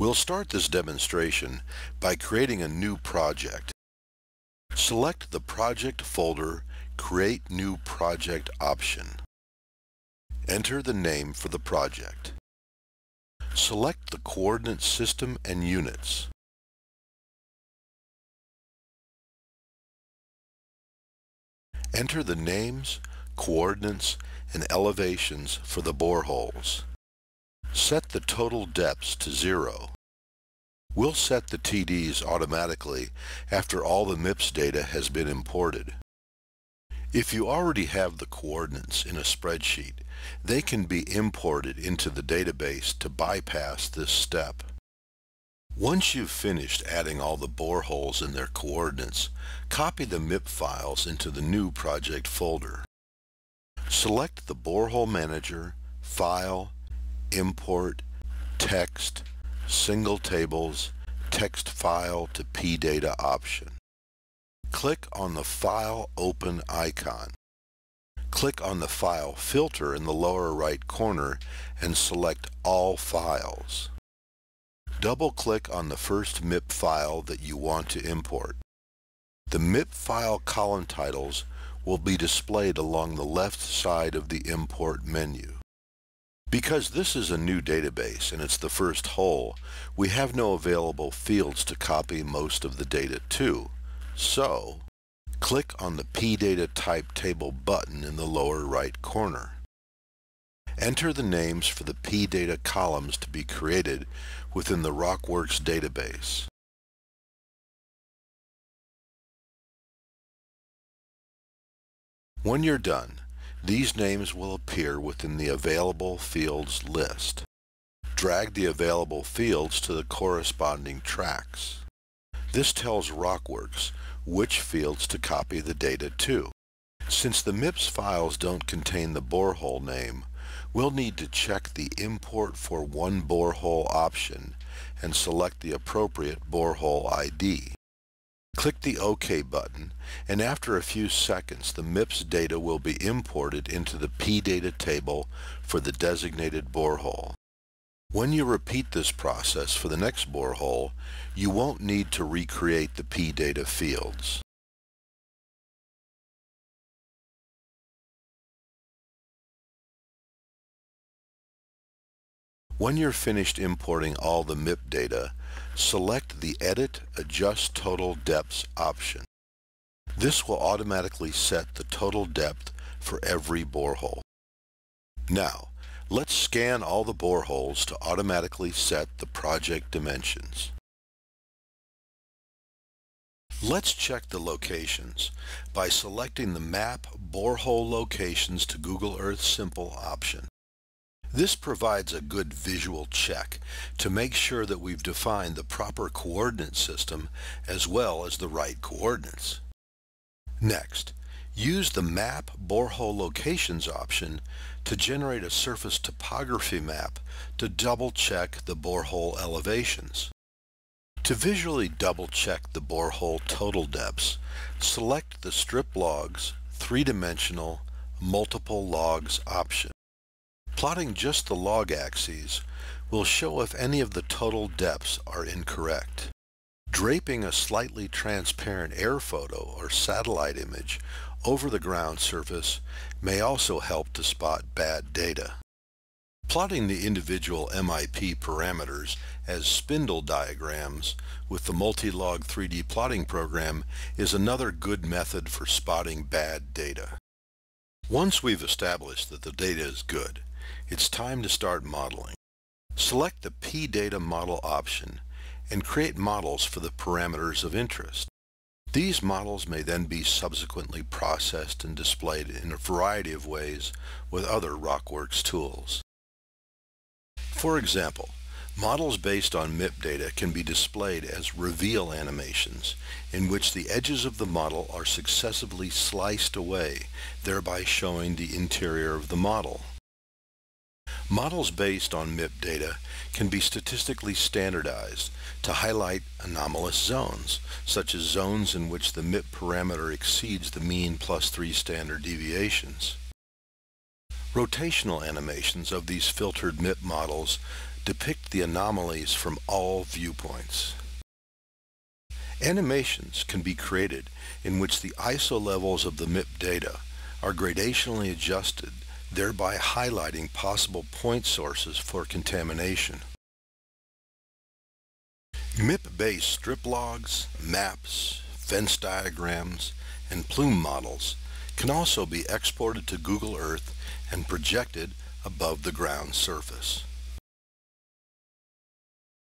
We'll start this demonstration by creating a new project. Select the Project folder Create New Project option. Enter the name for the project. Select the coordinate system and units. Enter the names, coordinates, and elevations for the boreholes. Set the total depths to zero. We'll set the TDs automatically after all the MIPS data has been imported. If you already have the coordinates in a spreadsheet, they can be imported into the database to bypass this step. Once you've finished adding all the boreholes and their coordinates, copy the MIP files into the new project folder. Select the Borehole Manager, File, Import, Text, Single Tables, Text File to PData option. Click on the File Open icon. Click on the File filter in the lower right corner and select All Files. Double-click on the first MIP file that you want to import. The MIP file column titles will be displayed along the left side of the Import menu. Because this is a new database and it's the first hole, we have no available fields to copy most of the data to. So, click on the PData Type Table button in the lower right corner. Enter the names for the PData columns to be created within the Rockworks database. When you're done, these names will appear within the Available Fields list. Drag the available fields to the corresponding tracks. This tells Rockworks which fields to copy the data to. Since the MIPS files don't contain the borehole name, we'll need to check the Import for one borehole option and select the appropriate borehole ID. Click the OK button, and after a few seconds, the MIPS data will be imported into the P-Data table for the designated borehole. When you repeat this process for the next borehole, you won't need to recreate the P-Data fields. When you're finished importing all the MIP data, select the Edit Adjust Total Depths option. This will automatically set the total depth for every borehole. Now, let's scan all the boreholes to automatically set the project dimensions. Let's check the locations by selecting the Map Borehole Locations to Google Earth Simple option. This provides a good visual check to make sure that we've defined the proper coordinate system as well as the right coordinates. Next, use the Map Borehole Locations option to generate a surface topography map to double-check the borehole elevations. To visually double-check the borehole total depths, select the Strip Logs, Three-Dimensional, Multiple Logs option. Plotting just the log axes will show if any of the total depths are incorrect. Draping a slightly transparent air photo or satellite image over the ground surface may also help to spot bad data. Plotting the individual MIP parameters as spindle diagrams with the Multilog 3D plotting program is another good method for spotting bad data. Once we've established that the data is good, it's time to start modeling. Select the P-Data Model option and create models for the parameters of interest. These models may then be subsequently processed and displayed in a variety of ways with other Rockworks tools. For example, models based on MIP data can be displayed as reveal animations, in which the edges of the model are successively sliced away, thereby showing the interior of the model. Models based on MIP data can be statistically standardized to highlight anomalous zones, such as zones in which the MIP parameter exceeds the mean plus 3 standard deviations. Rotational animations of these filtered MIP models depict the anomalies from all viewpoints. Animations can be created in which the ISO levels of the MIP data are gradationally adjusted, thereby highlighting possible point sources for contamination. MIP-based strip logs, maps, fence diagrams, and plume models can also be exported to Google Earth and projected above the ground surface.